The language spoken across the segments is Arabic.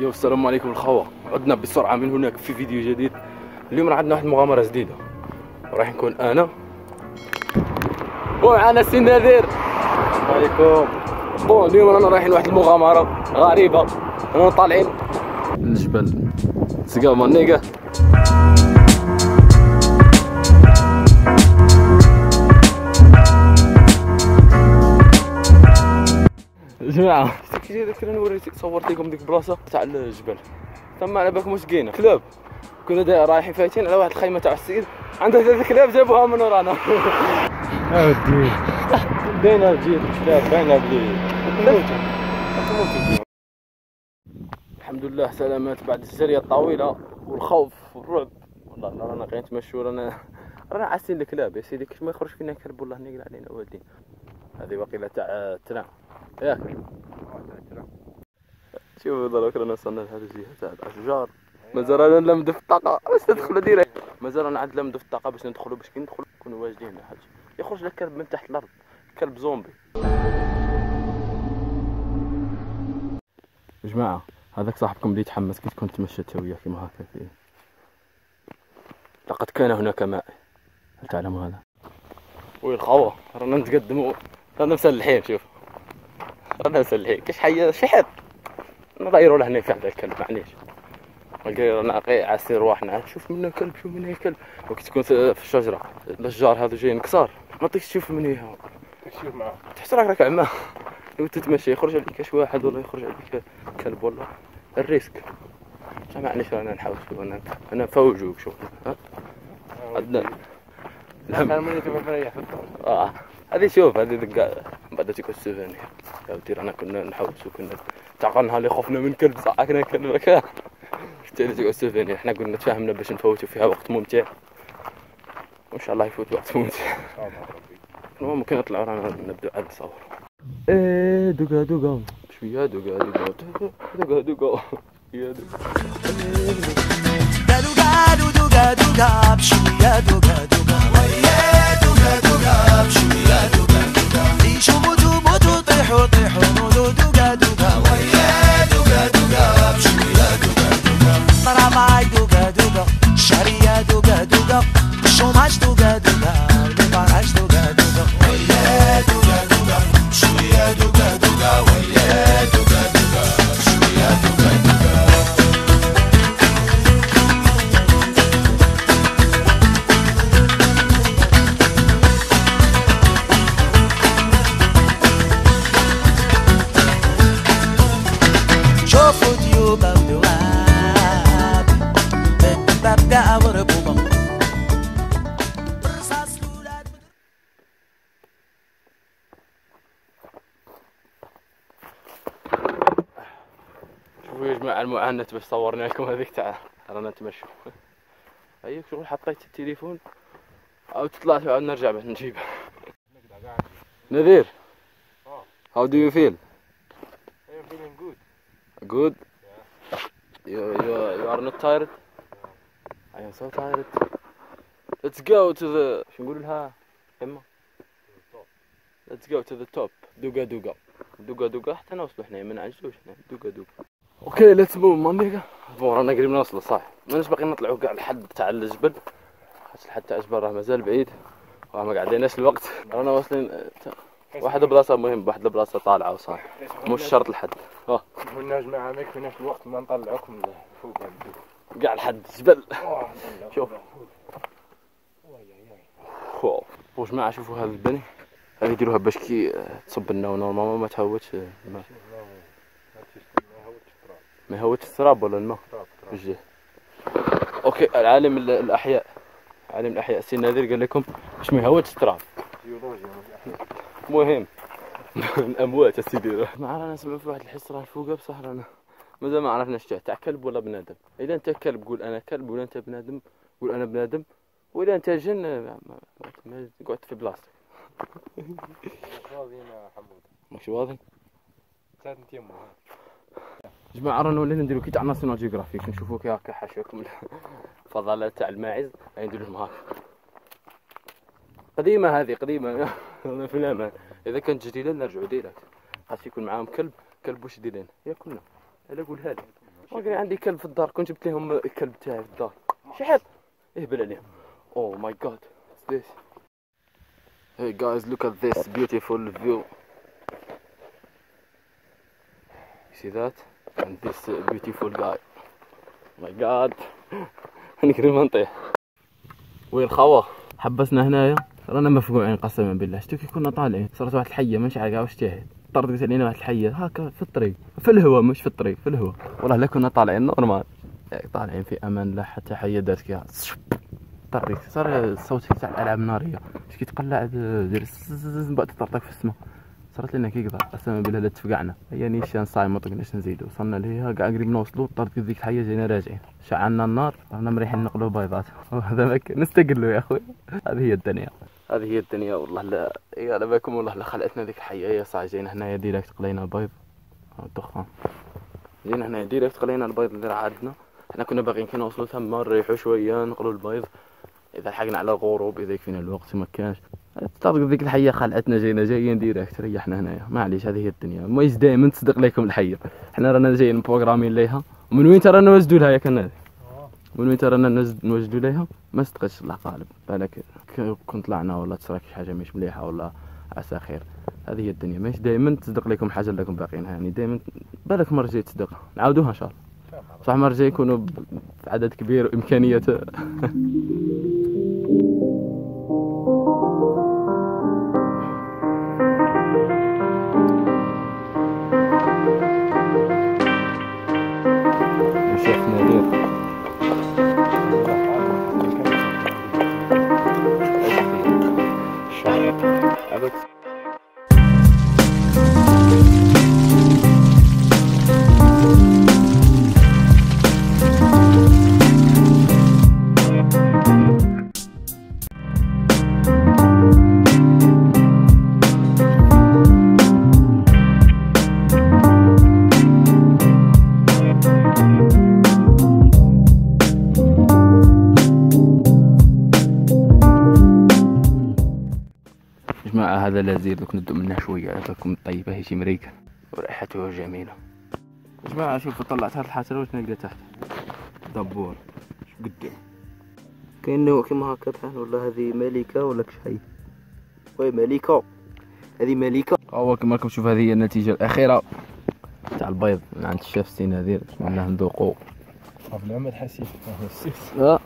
yo السلام عليكم الخوة عدنا بسرعة من هناك في فيديو جديد. اليوم عندنا واحد المغامرة جديدة. راح نكون أنا ومعنا السي نادر السلام عليكم. bon اليوم رانا رايحين واحد المغامرة غريبة. رانا طالعين. الجبل سقا مانيقا جماعة كي ذاك نوريك صورت لكم ديك البلاصة؟ تاع الجبل. تما على بالكم واش كاينة كلاب. كنا دا رايحين فايتين على واحد الخيمة تاع السيد. عندها ثلاث كلاب جابوها من ورانا. اودي بدينا بجيل كتاب باينه بلي الحمد لله سلامات بعد السرية الطويلة والخوف والرعب. والله لا رانا غير نتمشوا رانا رانا عاسين الكلاب. يا سيدي كاش ما يخرج فينا كلب والله نقل علينا والدين هذه وقيلة تاع الترام ياك. شوفوا دروك رانا وصلنا لهذه الجهة تاع الأشجار مازال رانا نلمدوا في الطاقة باش ندخلوا direct. مازال رانا عند لمدوا في الطاقة باش ندخلوا باش كي ندخلوا نكونوا واجدين لحاجة يخرج لك كلب من تحت الأرض. كلب زومبي. يا جماعة هذاك صاحبكم اللي يتحمس كي تكون تمشى انت وياه كيما هكا فيه لقد كان هناك ماء. هل تعلم هذا؟ وي الخوة رانا نتقدموا. رانا مسلحين شوف. رانا مسلحين. كاش حية شحط نغيروا لهنا في هذا الكلب معليش نلقى رانا غير عاسين رواحنا. شوف منا كلب شوف منا كلب. وكي تكون في الشجرة. الأشجار هذو جايين كسار ما تعطيكش تشوف من هنا. شوف معاه. تحس راك راك عماه. وانت تتمشى يخرج عليك كاش واحد ولا يخرج عليك كلب ولا. الريسك. معليش رانا نحاول شوف أنا أنا فوجوك شوف ها؟ عندنا. الدار آه. هذه شوف هذه دقة. بعد تيكون السوفينير يا ودي رانا كنا نحوس وكنا تعقل نهار اللي خفنا من كلب صعقنا كلب كان شتي تيكون السوفينير إحنا قلنا تفاهمنا باش نفوتوا فيها وقت ممتع. وإن شاء الله يفوت وقت ممتع. المهم ممكن نطلع رانا نبدو عاد نصور إيه دوقا دوقا شوية دوقا دوقا دوقا دوقا يا دوقا gadu gadu duga duga pshuya شريا duga duga شوماش duga duga لباراش شوفوا يا جماعة المعاناة باش صورنا لكم هذيك تاع رانا نتمشوا هيك شغل حطيت التليفون؟ أو تطلع وعاد نرجع باش نجيبه نذير آه. How do you feel? I'm feeling? Good. Good? You, you, you are not tired? I am so tired. Let's go to the شو نقول لها؟ يما Let's go to the top. دوقا دوقا. دوقا دوقا حتى نوصلوا إحنا ما نعجزوش إحنا؟ دوقا دوقا. okay let's move ماميكا bon رانا قريب نوصلوا صح. ماناش باقي نطلعوا كاع لحد تاع الجبل. حيت لحد تاع الجبل راه مازال بعيد. راه ما قعدناش الوقت؟ رانا واصلين. واحد البلاصه مهم واحد البلاصه طالعة وصح مش شرط الحد آه قلنا جماعة ما يكفيناش الوقت ما نطلعوكم فوق كاع لحد الجبل. شوف. ما شوفوا هذا البني هذه يديروها باش كي تصب لنا و normalement ما تهوتش. الماء ما يهوتش التراب ولا الماء؟ الجهة. okay العالم ال- الأحياء. عالم الأحياء. السي نادر قال لكم باش ما يهوتش التراب مهم. الأموات يا سيدي. ما رانا نسمع في واحد الحس راه فوقه بصح رانا مازال ما عرفناش تاع كلب ولا بنادم إذا أنت كلب قول أنا كلب ولا أنت بنادم قول أنا بنادم ولا أنت جن قعدت في بلاصتك. فاضيين حمود. ماشي واضح؟ ثلاث أيام جماعة رانا ولينا نديرو؟ كي تاع National Geographic نشوفو كي هكا حاشاكم. الفضلات تاع الماعز نديرو لهم هكا قديمة هذه قديمة. رانا في الأمان. إذا كانت جديدة نرجعو direct. خاص يكون معاهم كلب. كلب واش يدير لنا ياكلنا أنا قولها ما كان عندي كلب في الدار. كنت جبت لهم الكلب تاعي في الدار. شحط اهبل عليهم my god, what's this? Hey guys, look at this beautiful view. That? And this uh, beautiful guy. my god. ما نطيح. وين الخوا؟ حبسنا هنايا. رانا مفقوعين قسما بالله. شتو كي كنا طالعين صارت واحد الحية ما نعرف كاع واش تاهي طرد قلت علينا واحد الحية. هكا في الطريق. في الهواء مش في الطريق في الهواء والله لا كنا طالعين normal. طالعين في أمان الله حتى حية دارت كيها طريق. صار الصوت تاع الالعاب الناريه اش كيتقلع دير من بعد تطرطق في السماء. صارت لنا كي قطع قسما بالله لا تفقعنا. هي نيشان صاي ما طقناش نزيدو وصلنا ليها كاع قريب نوصلو طرد ديك الحيه جينا راجعين. شعلنا النار رانا مريحين نقلو بيضات وهذا ما نستقلو يا أخوي. هذه هي الدنيا. هذه هي الدنيا والله لا. يا لا بكم والله لا خلعتنا ذيك الحيه يا صاع جينا هنايا direct قلينا البيض. الدخان جينا هنا direct قلينا البيض اللي راه عندنا. إحنا كنا باغيين كي نوصلو ثما نريحو شوية نقلو البيض. إذا لحقنا على الغروب إذا يكفينا الوقت ما كانش تطرق ذيك الحية خلعتنا جينا جايين direct ريحنا هنايا. معليش هذه هي الدنيا. مايش دائما تصدق لكم الحية. إحنا رانا جايين بروغرامين ليها. ومن وين ترى نوجدوا لها يا كنادي؟ من وين نوجد- نوجدوا ليها؟ ما صدقتش الله غالب بالك كون طلعنا ولا تصرا شي حاجة مش مليحة ولا عسى خير. هذه هي الدنيا. ماش دائما تصدق لكم حاجة لكم باقيينها يعني دائما بالك مرة جاي تصدق نعاودوها إن شاء الله. صح مرة جاي يكونوا بعدد كبير وإمكانية. هذا لذيذ دوك ندو منه شوية. هذاكم طيبة هيجي مريكا وريحته جميلة. جماعة شوفوا طلعت هاد الحاسرة واش نلقى تحت؟ دبور. شو قدام؟ كأنه كيما هكا تحت ولا هذه ملكة ولا كشحي وي ملكة. هذه ملكة. هو كما راكم تشوف هذه هي النتيجة الأخيرة تاع البيض. من عند الشيف سي نذير معناه نذوقو قبل عمل حسيت. السيس لا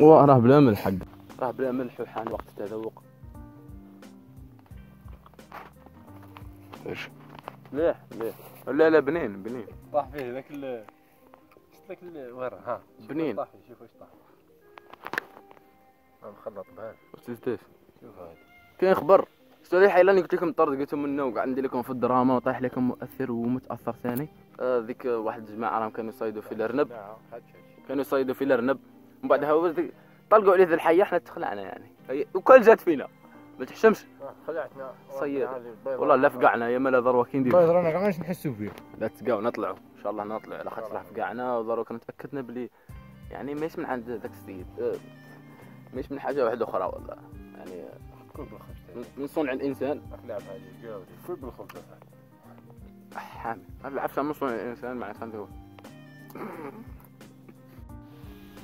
راه بلا ملح حق. راه بلا ملح وحان وقت التذوق. إيش؟ مليح مليح لا لا بنين بنين. طاح فيه ذاك ال شفت ذاك ال- وين؟ راه؟ ها بنين. طاح فيه شوف واش طاح. مخلط بهذا. وتزديش شوف هذا. كاين خبر. شتو هذه حيلاني قلت لكم طرد قلت لكم منه وقاعد ندير لكم في الدراما وطايح لكم مؤثر ومتأثر ثاني. آه ذيك واحد الجماعه راهم كانوا يصيدوا في الأرنب. نعم كانوا يصيدوا في الأرنب. ومن بعدها طلقوا عليه ذي الحية إحنا تخلعنا يعني. وكل جات فينا. ما تحشمش. آه، خلعتنا. صيد. والله لا فقعنا يا ملا ذروه كي البيض رانا كاع ماش نحسوا فيه let's go نطلعوا إن شاء الله نطلعوا على خاطر فقعنا وضروك نتاكدنا بلي يعني ماش من عند ذاك السيد. آه، ماش من حاجة واحدة أخرى ولا يعني من- صنع الانسان بهذه الجاودي كل بالخبز. حامي هذا العفشه من صنع الانسان معناتها هو.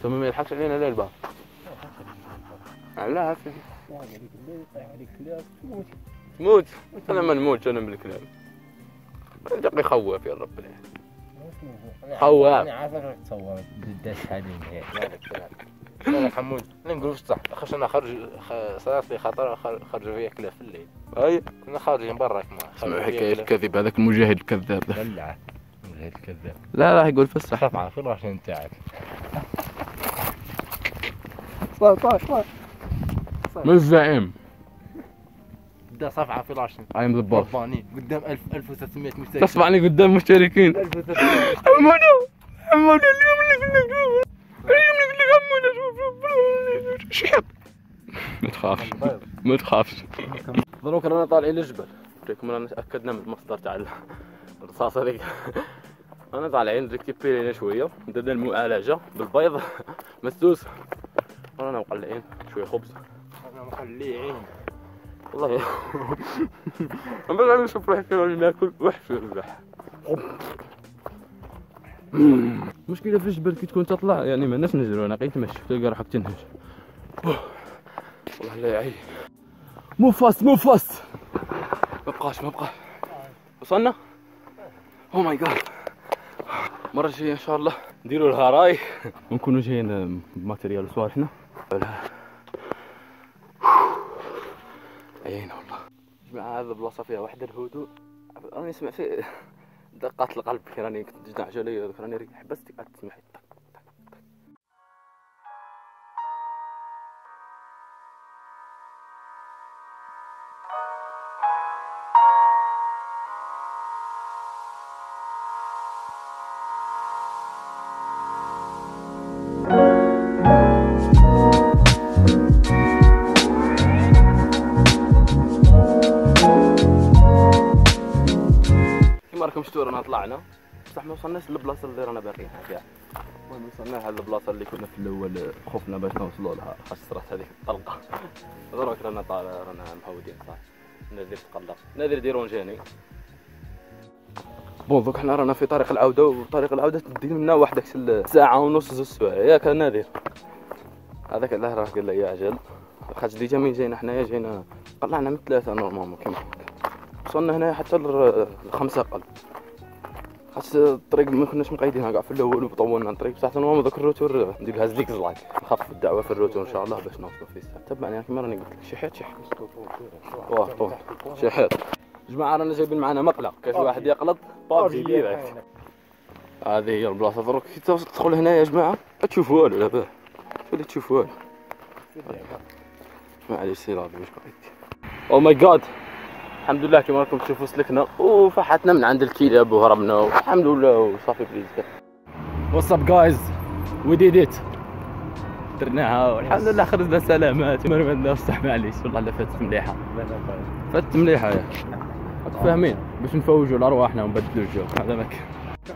ثم ما يلحقش علينا لا الباب لا هسه عليك الليل طيح عليك كلاب تموت. تموت أنا ما نموتش أنا من الكلام دقي خوف يا رب العالمين خواف. أنا عارفك راك تصور داش حالين لا حمود لا نقول صح خاش أنا خرج صارت لي خطر خر- خرجوا فيا كلاب في الليل أي. كنا خارجين برا كما اسمعوا حكايه الكذب هذاك المجاهد الكذاب دلع هذا الكذاب. لا راح يقول فسح. صفعة في الراشن تاعك من الزعيم دا صفعة في الراشن اي ام ذا بوس قدام 1000 1300 مستشفى تصفعني قدام مشتركين. 1300 حمودة حمودة اليوم اللي قلنا اليوم اللي قلنا حمودة شوف شوف شحط ما تخافش. ما تخافش. دروك رانا طالعين للجبل ريكم رانا تاكدنا من المصدر تاع ال- الرصاصة ذيك رانا طالعين ريكيبيرينا شوية. درنا المعالجة بالبيض. مسوس رانا مقلعين شوية خبز. أنا مخليعين. والله أنا بغيت نشوف روحي كي راني ناكل وحش الربح. المشكلة في الجبل كي تكون تطلع يعني ما ناس نجرو أنا غير تمشي تلقى روحك تنهج. والله لا يعي move fast move fast ما بقاش ما بقى. وصلنا؟ oh my God المره الجايه إن شاء الله. نديروا لها راي ونكونوا جايين ب matériel صوالحنا. عيينا والله جماعة هذا بلاصة فيها واحد الهدوء. راني نسمع فيه دقات القلب كي راني كنت جالي راني ريح حبست راكم شفتوا رانا طلعنا. بصح ما وصلناش للبلاصة اللي رانا باغيين فيها. المهم وصلنا هذه البلاصة اللي كنا في الأول خفنا باش نوصلوا لها. خاص صرات هذيك الطلقة. دروك رانا طالع رانا مهودين صح. نادر تقلق. نادر ديرونجاني bon دوك حنا رانا في طريق العودة وطريق العودة تدي لنا واحد الساعة ونص زوج سوايع. ياك نادر. هذاك الله راه قال لي يا عجل. خاطر déjà من جينا حنايا جينا طلعنا من ثلاثة نورمالمون كيما وصلنا هنا حتى ل- لخمسة قلب خاص الطريق ما كناش مقيدينها كاع في الأول وطولنا الطريق. بصح نورمال ذاك الروتور ندير هاز ليك زلاك نخفف الدعوة في الروتور إن شاء الله باش نوصلوا في الساعة تبعني كيما راني قلت لك شي حيط شي حيط. واه شي حيط. جماعة رانا جايبين معنا مقلق كاين واحد يقلط بابجي ديريكت. هذه هي البلاصة. دروك كي تدخل هنا يا جماعة ما تشوفوا والو لاباه شو اللي تشوفوا والو؟ معليش سير هذا واش بغيت oh my God الحمد لله كما راكم تشوفوا سلكنا. وفحتنا من عند الكلاب وهربنا والحمد لله. وصافي please. What's up guys we did it درناها والحمد لله خرجنا سلامات. ما رمدنا بصح معليش. والله لا فاتت مليحة. فاتت مليحة يا. راك فاهمين؟ باش نفوجوا لارواحنا ونبدلوا الجو. هذا ما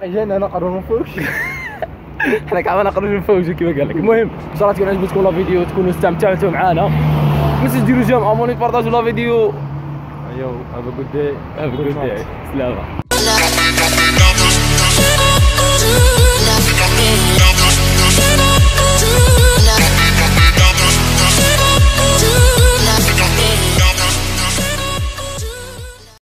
كان جينا نقرر ما نفوقش حنا كاع ما نقدروش نفوجوا كما قال لك. المهم ان شاء الله تكون عجبتكم لا فيديو تكونوا استمتعتوا معنا ما تنسوا ديروا جيم اموني بارطاجوا لا فيديو Yo, have a good day. Have a good, good day. Slava.